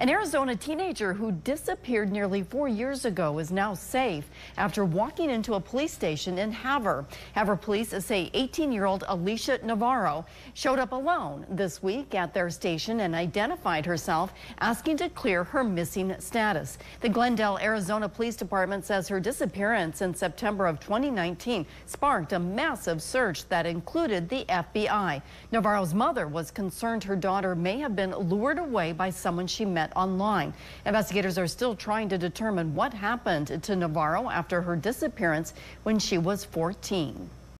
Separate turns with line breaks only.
An Arizona teenager who disappeared nearly four years ago is now safe after walking into a police station in Havre. Havre police say 18-year-old Alicia Navarro showed up alone this week at their station and identified herself, asking to clear her missing status. The Glendale, Arizona Police Department says her disappearance in September of 2019 sparked a massive search that included the FBI. Navarro's mother was concerned her daughter may have been lured away by someone she met online. Investigators are still trying to determine what happened to Navarro after her disappearance when she was 14.